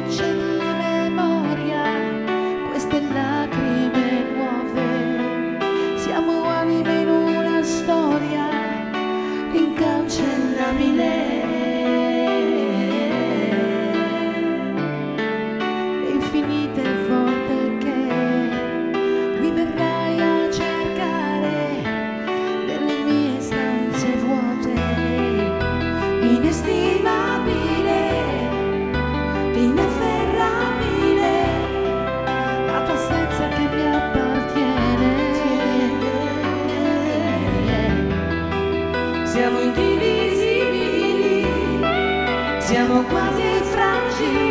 luce di memoria, questa è la siamo indivisibili, siamo quasi fragili.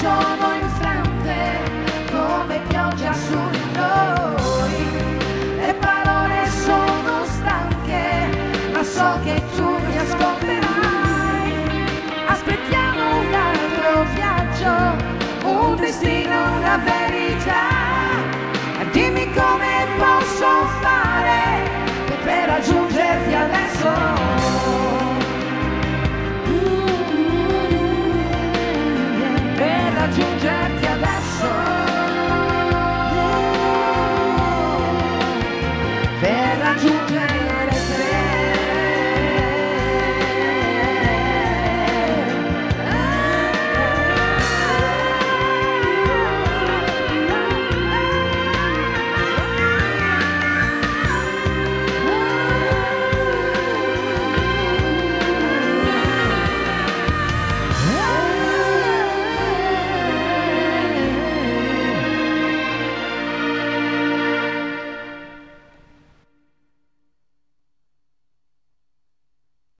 sono infrante come pioggia su di noi. Le parole sono stanche, ma so che tu mi ascolterai.